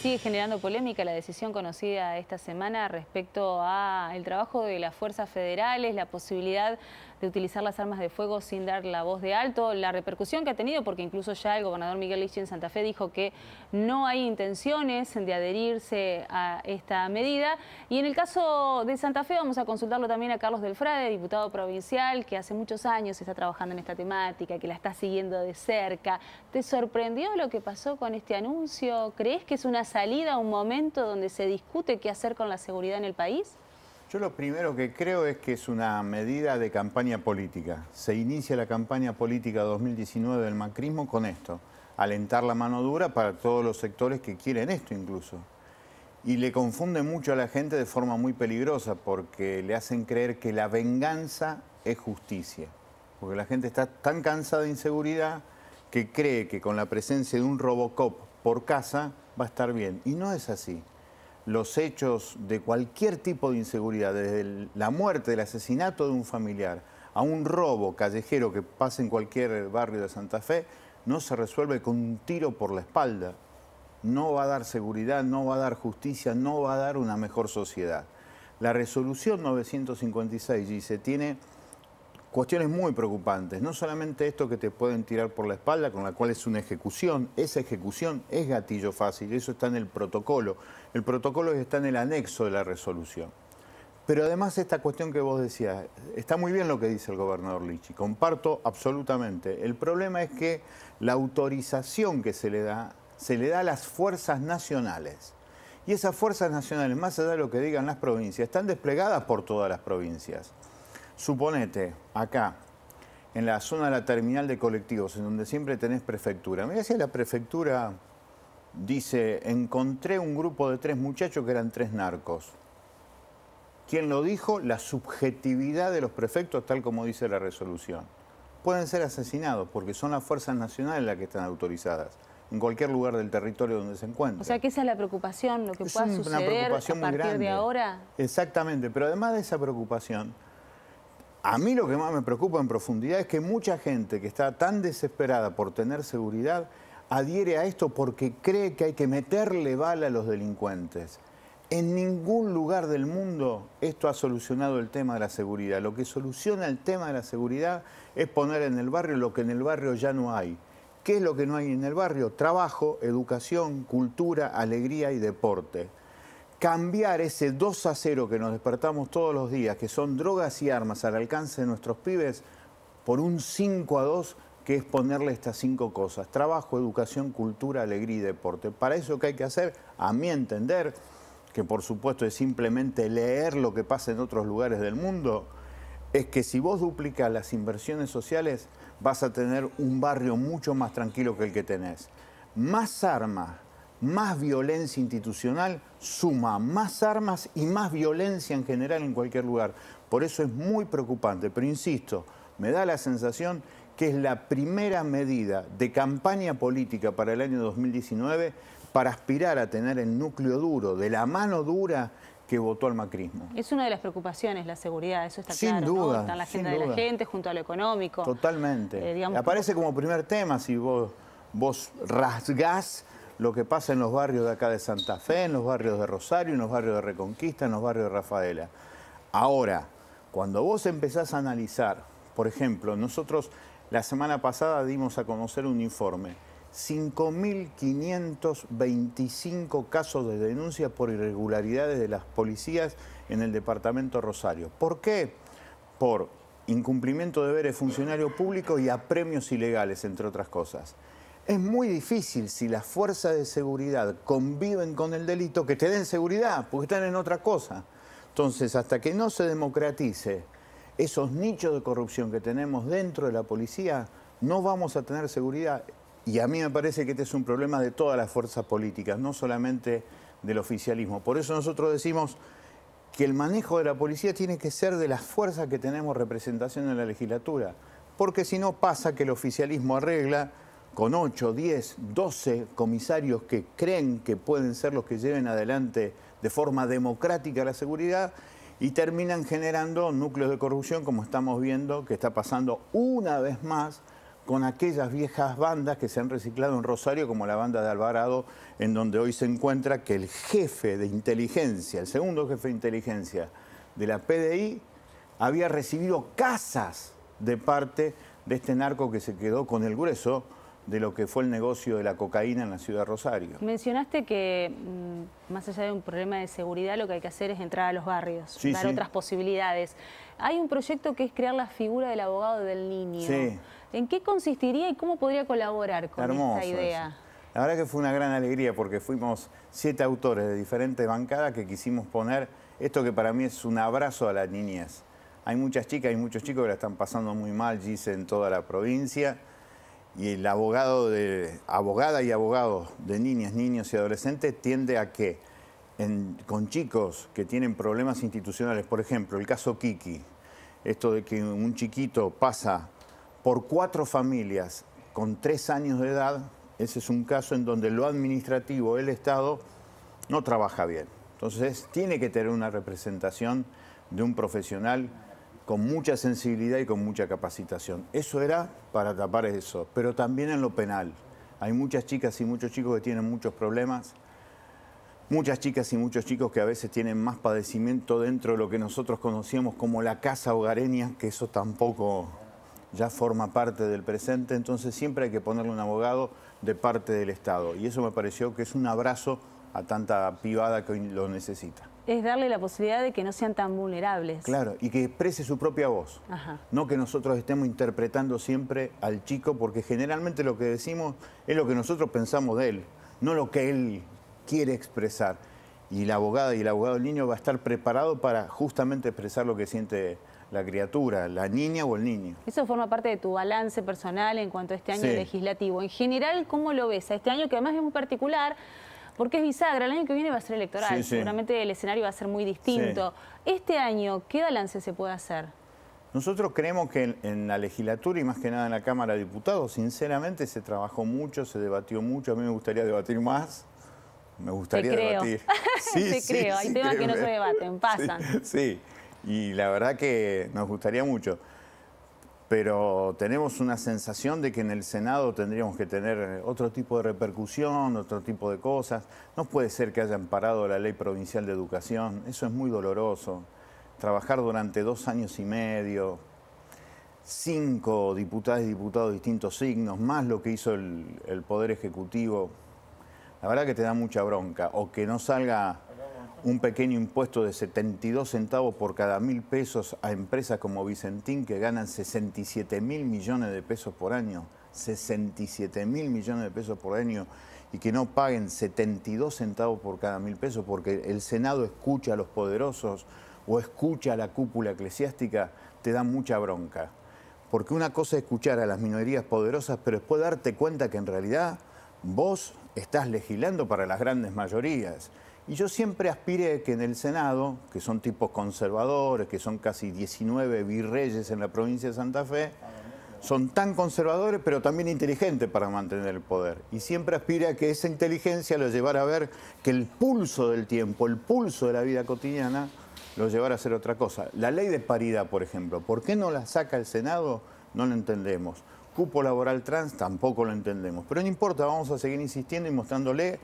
Sigue generando polémica la decisión conocida esta semana respecto al trabajo de las fuerzas federales, la posibilidad de utilizar las armas de fuego sin dar la voz de alto, la repercusión que ha tenido, porque incluso ya el gobernador Miguel Lich en Santa Fe dijo que no hay intenciones de adherirse a esta medida. Y en el caso de Santa Fe vamos a consultarlo también a Carlos Delfrade, diputado provincial, que hace muchos años está trabajando en esta temática, que la está siguiendo de cerca. ¿Te sorprendió lo que pasó con este anuncio? ¿Crees que es una salida, un momento donde se discute qué hacer con la seguridad en el país? Yo lo primero que creo es que es una medida de campaña política. Se inicia la campaña política 2019 del macrismo con esto, alentar la mano dura para todos los sectores que quieren esto incluso. Y le confunde mucho a la gente de forma muy peligrosa porque le hacen creer que la venganza es justicia. Porque la gente está tan cansada de inseguridad que cree que con la presencia de un Robocop por casa va a estar bien. Y no es así los hechos de cualquier tipo de inseguridad, desde la muerte, el asesinato de un familiar, a un robo callejero que pasa en cualquier barrio de Santa Fe, no se resuelve con un tiro por la espalda. No va a dar seguridad, no va a dar justicia, no va a dar una mejor sociedad. La resolución 956 dice, tiene cuestiones muy preocupantes. No solamente esto que te pueden tirar por la espalda, con la cual es una ejecución, esa ejecución es gatillo fácil, eso está en el protocolo. El protocolo está en el anexo de la resolución. Pero además esta cuestión que vos decías, está muy bien lo que dice el gobernador Lichi, comparto absolutamente. El problema es que la autorización que se le da, se le da a las fuerzas nacionales. Y esas fuerzas nacionales, más allá de lo que digan las provincias, están desplegadas por todas las provincias. Suponete, acá, en la zona de la terminal de colectivos, en donde siempre tenés prefectura. Mira si la prefectura dice, encontré un grupo de tres muchachos que eran tres narcos. ¿Quién lo dijo? La subjetividad de los prefectos, tal como dice la resolución. Pueden ser asesinados porque son las fuerzas nacionales las que están autorizadas en cualquier lugar del territorio donde se encuentren. O sea que esa es la preocupación, lo que pueda suceder a partir de ahora. Exactamente, pero además de esa preocupación, a mí lo que más me preocupa en profundidad es que mucha gente que está tan desesperada por tener seguridad adhiere a esto porque cree que hay que meterle bala a los delincuentes. En ningún lugar del mundo esto ha solucionado el tema de la seguridad. Lo que soluciona el tema de la seguridad es poner en el barrio lo que en el barrio ya no hay. ¿Qué es lo que no hay en el barrio? Trabajo, educación, cultura, alegría y deporte cambiar ese 2 a 0 que nos despertamos todos los días, que son drogas y armas al alcance de nuestros pibes, por un 5 a 2 que es ponerle estas cinco cosas, trabajo, educación, cultura, alegría y deporte. Para eso que hay que hacer, a mi entender, que por supuesto es simplemente leer lo que pasa en otros lugares del mundo, es que si vos duplicas las inversiones sociales, vas a tener un barrio mucho más tranquilo que el que tenés. Más armas, más violencia institucional suma más armas y más violencia en general en cualquier lugar. Por eso es muy preocupante, pero insisto, me da la sensación que es la primera medida de campaña política para el año 2019 para aspirar a tener el núcleo duro, de la mano dura que votó al macrismo. Es una de las preocupaciones la seguridad, eso está sin claro. Duda, Está en la agenda de la gente junto a lo económico. Totalmente. Eh, Aparece como primer tema si vos, vos rasgás lo que pasa en los barrios de acá de Santa Fe, en los barrios de Rosario, en los barrios de Reconquista, en los barrios de Rafaela. Ahora, cuando vos empezás a analizar, por ejemplo, nosotros la semana pasada dimos a conocer un informe, 5.525 casos de denuncia por irregularidades de las policías en el departamento Rosario. ¿Por qué? Por incumplimiento de deberes funcionarios públicos y apremios ilegales, entre otras cosas. Es muy difícil si las fuerzas de seguridad conviven con el delito que te den seguridad, porque están en otra cosa. Entonces, hasta que no se democratice esos nichos de corrupción que tenemos dentro de la policía, no vamos a tener seguridad. Y a mí me parece que este es un problema de todas las fuerzas políticas, no solamente del oficialismo. Por eso nosotros decimos que el manejo de la policía tiene que ser de las fuerzas que tenemos representación en la legislatura, porque si no pasa que el oficialismo arregla con 8, 10, 12 comisarios que creen que pueden ser los que lleven adelante de forma democrática la seguridad y terminan generando núcleos de corrupción como estamos viendo que está pasando una vez más con aquellas viejas bandas que se han reciclado en Rosario, como la banda de Alvarado, en donde hoy se encuentra que el jefe de inteligencia, el segundo jefe de inteligencia de la PDI, había recibido casas de parte de este narco que se quedó con el grueso de lo que fue el negocio de la cocaína en la ciudad de Rosario. Mencionaste que mm, más allá de un problema de seguridad lo que hay que hacer es entrar a los barrios, dar otras posibilidades. Hay un proyecto que es crear la figura del abogado del niño. ¿En qué consistiría y cómo podría colaborar con esta idea? La verdad que fue una gran alegría porque fuimos siete autores de diferentes bancadas que quisimos poner esto que para mí es un abrazo a las niñez. Hay muchas chicas y muchos chicos que la están pasando muy mal, dice, en toda la provincia. Y el abogado de, abogada y abogado de niñas, niños y adolescentes tiende a que con chicos que tienen problemas institucionales, por ejemplo, el caso Kiki, esto de que un chiquito pasa por cuatro familias con tres años de edad, ese es un caso en donde lo administrativo, el Estado, no trabaja bien. Entonces tiene que tener una representación de un profesional con mucha sensibilidad y con mucha capacitación. Eso era para tapar eso, pero también en lo penal. Hay muchas chicas y muchos chicos que tienen muchos problemas, muchas chicas y muchos chicos que a veces tienen más padecimiento dentro de lo que nosotros conocíamos como la casa hogareña, que eso tampoco ya forma parte del presente, entonces siempre hay que ponerle un abogado de parte del Estado. Y eso me pareció que es un abrazo a tanta privada que hoy lo necesita. Es darle la posibilidad de que no sean tan vulnerables. Claro, y que exprese su propia voz. No que nosotros estemos interpretando siempre al chico, porque generalmente lo que decimos es lo que nosotros pensamos de él, no lo que él quiere expresar. Y la abogada y el abogado del niño va a estar preparado para justamente expresar lo que siente la criatura, la niña o el niño. Eso forma parte de tu balance personal en cuanto a este año legislativo. En general, ¿cómo lo ves? A este año que además es muy particular porque es bisagra, el año que viene va a ser electoral, seguramente el escenario va a ser muy distinto. Este año, ¿qué balance se puede hacer? Nosotros creemos que en, la legislatura y más que nada en la Cámara de Diputados, sinceramente se trabajó mucho, se debatió mucho, a mí me gustaría debatir más. Me gustaría debatir. Sí, Te creo, hay temas que no se debaten, pasan. sí, y la verdad que nos gustaría mucho. Pero tenemos una sensación de que en el Senado tendríamos que tener otro tipo de repercusión, otro tipo de cosas. No puede ser que hayan parado la ley provincial de educación, eso es muy doloroso. Trabajar durante dos años y medio, cinco diputadas y diputados de distintos signos, más lo que hizo el, el Poder Ejecutivo, la verdad que te da mucha bronca. O que no salga un pequeño impuesto de 72 centavos por cada mil pesos a empresas como Vicentín que ganan 67 mil millones de pesos por año, 67 mil millones de pesos por año y que no paguen 72 centavos por cada mil pesos porque el Senado escucha a los poderosos o escucha a la cúpula eclesiástica, te da mucha bronca. Porque una cosa es escuchar a las minorías poderosas, pero después darte cuenta que en realidad vos estás legislando para las grandes mayorías. Y yo siempre aspiré que en el Senado, que son tipos conservadores, que son casi 19 virreyes en la provincia de Santa Fe, son tan conservadores pero también inteligentes para mantener el poder. Y siempre aspiré a que esa inteligencia lo llevara a ver que el pulso del tiempo, el pulso de la vida cotidiana, lo llevara a hacer otra cosa. La ley de paridad, por ejemplo, ¿por qué no la saca el Senado? No lo entendemos. Cupo laboral trans tampoco lo entendemos. Pero no importa, vamos a seguir insistiendo y mostrándole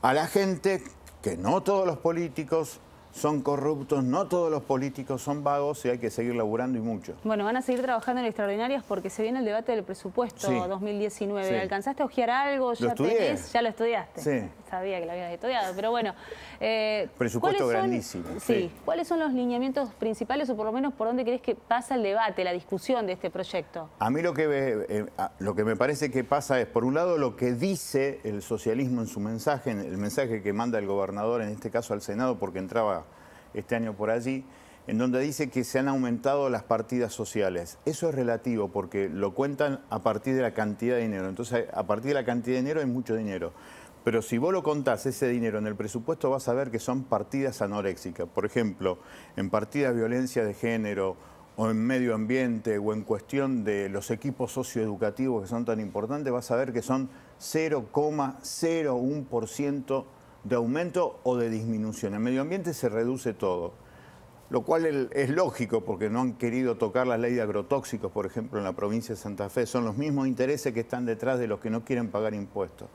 a la gente que no todos los políticos son corruptos, no todos los políticos son vagos y hay que seguir laburando y mucho. Bueno, van a seguir trabajando en extraordinarias porque se viene el debate del presupuesto 2019. ¿Alcanzaste a ojear algo? ¿Ya, tenés? ¿Ya lo estudiaste? Sí. Sabía que lo habías estudiado, pero bueno. Eh, presupuesto grandísimo. sí. ¿Cuáles son los lineamientos principales o por lo menos por dónde crees que pasa el debate, la discusión de este proyecto? A mí lo que, eh, lo que me parece que pasa es, por un lado, lo que dice el socialismo en su mensaje, el mensaje que manda el gobernador, en este caso al Senado, porque entraba este año por allí, en donde dice que se han aumentado las partidas sociales. Eso es relativo porque lo cuentan a partir de la cantidad de dinero. Entonces, a partir de la cantidad de dinero hay mucho dinero. Pero si vos lo contás ese dinero en el presupuesto, vas a ver que son partidas anoréxicas. Por ejemplo, en partidas de violencia de género o en medio ambiente o en cuestión de los equipos socioeducativos que son tan importantes, vas a ver que son 0,01% de aumento o de disminución. En medio ambiente se reduce todo. lo cual es lógico porque no han querido tocar la ley de agrotóxicos, por ejemplo, en la provincia de Santa Fe. Son los mismos intereses que están detrás de los que no quieren pagar impuestos.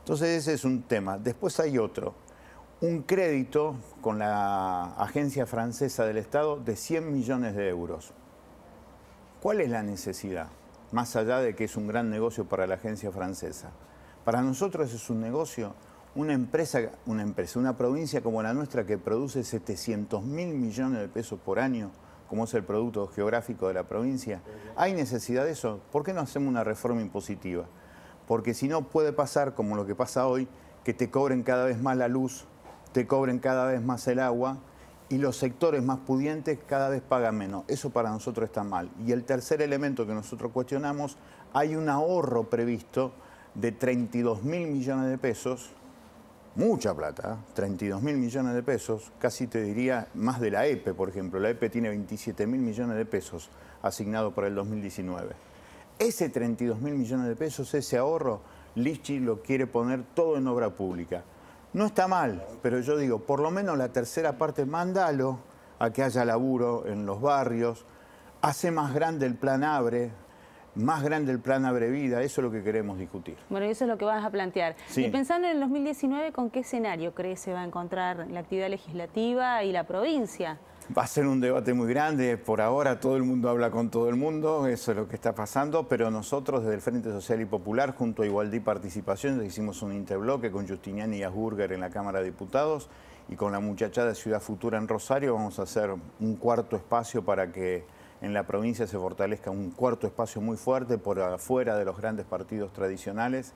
Entonces ese es un tema. Después hay otro, un crédito con la agencia francesa del Estado de 100 millones de euros. ¿Cuál es la necesidad? Más allá de que es un gran negocio para la agencia francesa. Para nosotros es un negocio una empresa, una empresa, una provincia como la nuestra que produce 700 mil millones de pesos por año, como es el producto geográfico de la provincia, ¿hay necesidad de eso? ¿Por qué no hacemos una reforma impositiva? Porque si no puede pasar como lo que pasa hoy, que te cobren cada vez más la luz, te cobren cada vez más el agua y los sectores más pudientes cada vez pagan menos. Eso para nosotros está mal. Y el tercer elemento que nosotros cuestionamos, hay un ahorro previsto de 32 mil millones de pesos mucha plata, 32 mil millones de pesos, casi te diría más de la EPE, por ejemplo. La EPE tiene 27 mil millones de pesos asignado para el 2019. Ese 32 mil millones de pesos, ese ahorro, Lichi lo quiere poner todo en obra pública. No está mal, pero yo digo, por lo menos la tercera parte, mándalo a que haya laburo en los barrios, hace más grande el plan Abre, más grande el plan Abrevida, eso es lo que queremos discutir. Bueno, eso es lo que vas a plantear. Y pensando en el 2019, ¿con qué escenario crees se va a encontrar la actividad legislativa y la provincia? Va a ser un debate muy grande, por ahora todo el mundo habla con todo el mundo, eso es lo que está pasando, pero nosotros desde el Frente Social y Popular, junto a Igualdad y Participación, hicimos un interbloque con Justiniani y Asburger en la Cámara de Diputados y con la muchachada de Ciudad Futura en Rosario vamos a hacer un cuarto espacio para que en la provincia se fortalezca un cuarto espacio muy fuerte por afuera de los grandes partidos tradicionales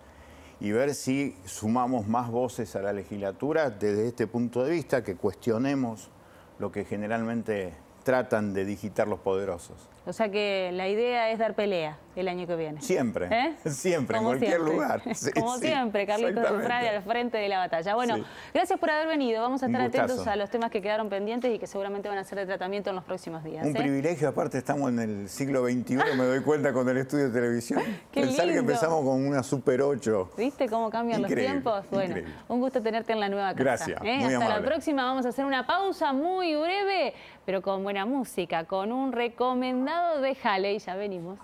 y ver si sumamos más voces a la legislatura desde este punto de vista, que cuestionemos lo que generalmente tratan de digitar los poderosos. O sea que la idea es dar pelea el año que viene. Siempre, ¿Eh? siempre, en cualquier lugar. Como siempre, Carlitos Dufrade al frente de la batalla. Bueno, gracias por haber venido. Vamos a estar atentos a los temas que quedaron pendientes y que seguramente van a ser de tratamiento en los próximos días. Un ¿eh? privilegio, aparte estamos en el siglo XXI, me doy cuenta con el estudio de televisión. Pensar que empezamos con una Super 8. ¿Viste cómo cambian los tiempos? Bueno, un gusto tenerte en la nueva casa. Gracias. ¿eh? Hasta la próxima, vamos a hacer una pausa muy breve, pero con buena música, con un recomendado de Halley. Ya venimos.